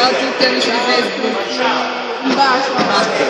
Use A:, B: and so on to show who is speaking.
A: Ela tu temos de Facebook.
B: Embaixo.